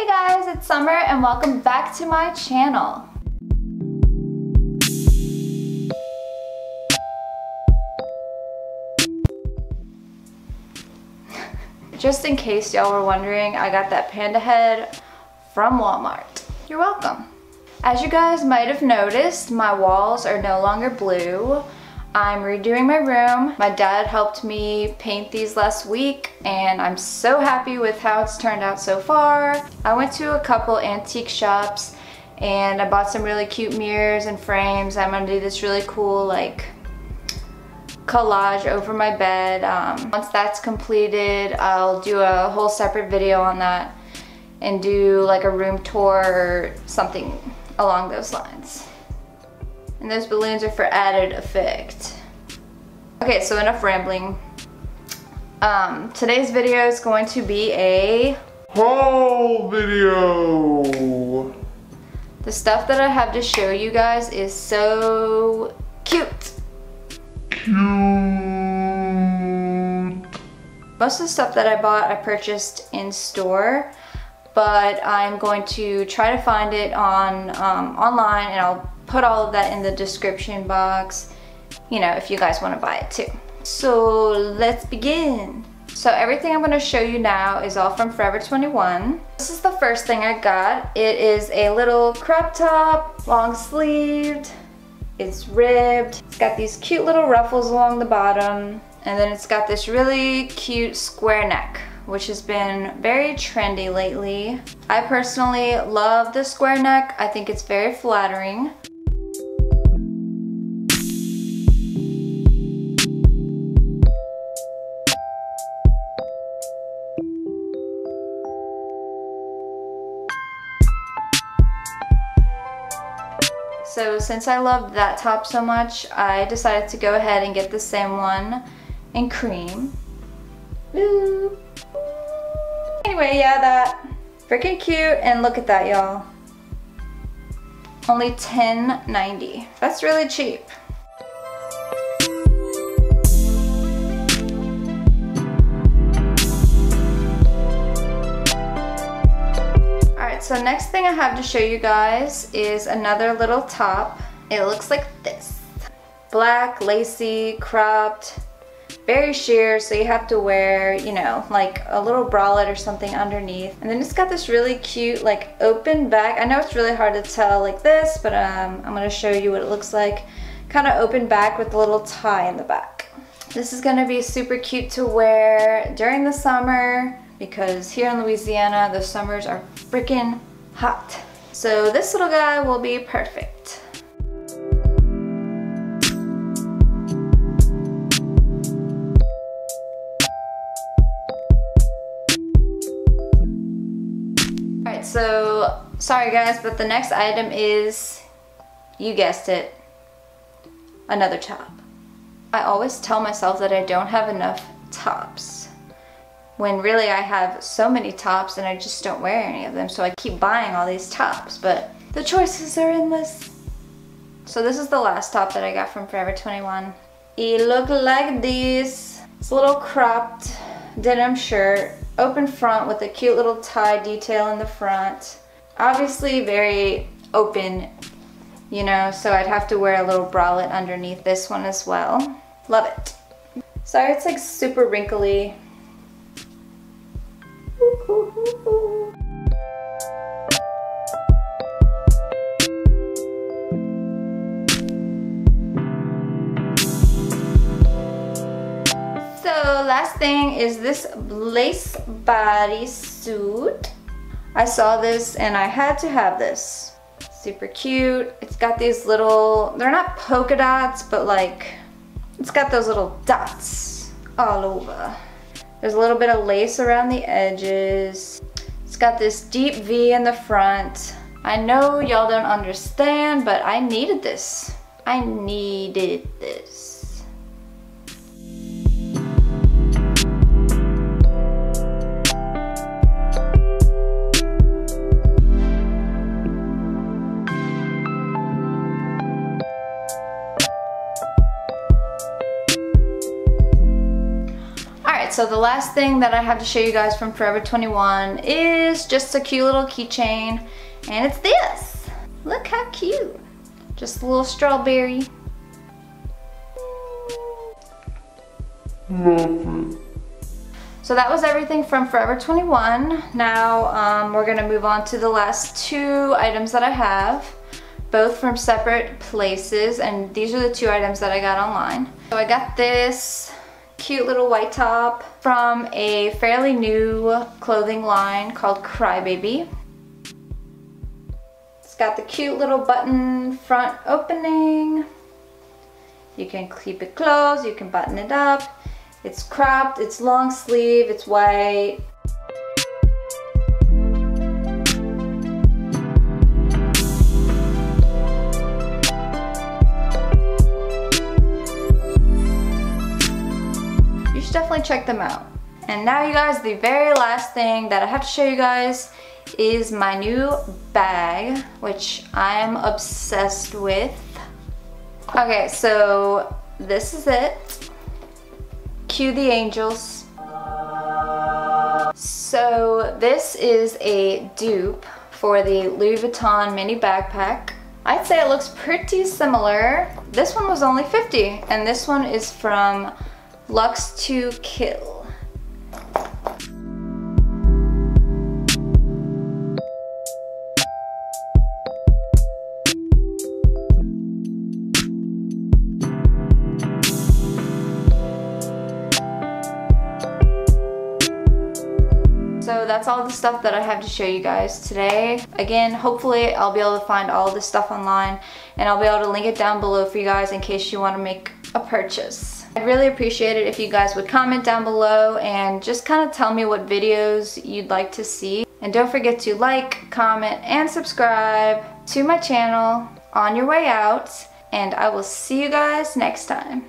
Hey guys, it's Summer and welcome back to my channel. Just in case y'all were wondering, I got that panda head from Walmart. You're welcome. As you guys might have noticed, my walls are no longer blue. I'm redoing my room. My dad helped me paint these last week and I'm so happy with how it's turned out so far. I went to a couple antique shops and I bought some really cute mirrors and frames. I'm gonna do this really cool like collage over my bed. Um, once that's completed, I'll do a whole separate video on that and do like a room tour or something along those lines. And those balloons are for added effect. Okay, so enough rambling. Um, today's video is going to be a haul video. The stuff that I have to show you guys is so cute. Cute. Most of the stuff that I bought I purchased in store, but I'm going to try to find it on um, online and I'll put all of that in the description box, you know, if you guys want to buy it too. So let's begin. So everything I'm going to show you now is all from Forever 21. This is the first thing I got. It is a little crop top, long sleeved. It's ribbed. It's got these cute little ruffles along the bottom. And then it's got this really cute square neck which has been very trendy lately. I personally love the square neck. I think it's very flattering. So since I loved that top so much, I decided to go ahead and get the same one in cream. Anyway, yeah, that freaking cute. And look at that, y'all. Only $10.90. That's really cheap. So next thing I have to show you guys is another little top. It looks like this. Black, lacy, cropped, very sheer, so you have to wear, you know, like a little bralette or something underneath. And then it's got this really cute, like, open back. I know it's really hard to tell like this, but um, I'm gonna show you what it looks like. Kind of open back with a little tie in the back. This is gonna be super cute to wear during the summer because here in Louisiana, the summers are freaking hot. So this little guy will be perfect. Alright, so sorry guys, but the next item is, you guessed it, another top. I always tell myself that I don't have enough tops when really I have so many tops and I just don't wear any of them so I keep buying all these tops but the choices are endless. So this is the last top that I got from Forever 21. It looked like this. It's a little cropped denim shirt, open front with a cute little tie detail in the front. Obviously very open, you know, so I'd have to wear a little bralette underneath this one as well. Love it. Sorry, it's like super wrinkly. Last thing is this lace bodysuit. I saw this and I had to have this. Super cute. It's got these little, they're not polka dots, but like, it's got those little dots all over. There's a little bit of lace around the edges. It's got this deep V in the front. I know y'all don't understand, but I needed this. I needed this. So the last thing that I have to show you guys from Forever 21 is just a cute little keychain. And it's this. Look how cute. Just a little strawberry. So that was everything from Forever 21. Now um, we're gonna move on to the last two items that I have, both from separate places, and these are the two items that I got online. So I got this cute little white top from a fairly new clothing line called Crybaby. It's got the cute little button front opening. You can keep it closed, you can button it up. It's cropped, it's long sleeve, it's white. You should definitely check them out. And now you guys, the very last thing that I have to show you guys is my new bag, which I'm obsessed with. Okay, so this is it. Cue the angels. So this is a dupe for the Louis Vuitton mini backpack. I'd say it looks pretty similar. This one was only 50 and this one is from Luxe to Kill. So that's all the stuff that I have to show you guys today. Again, hopefully I'll be able to find all this stuff online and I'll be able to link it down below for you guys in case you want to make a purchase. I'd really appreciate it if you guys would comment down below and just kind of tell me what videos you'd like to see. And don't forget to like, comment, and subscribe to my channel on your way out. And I will see you guys next time.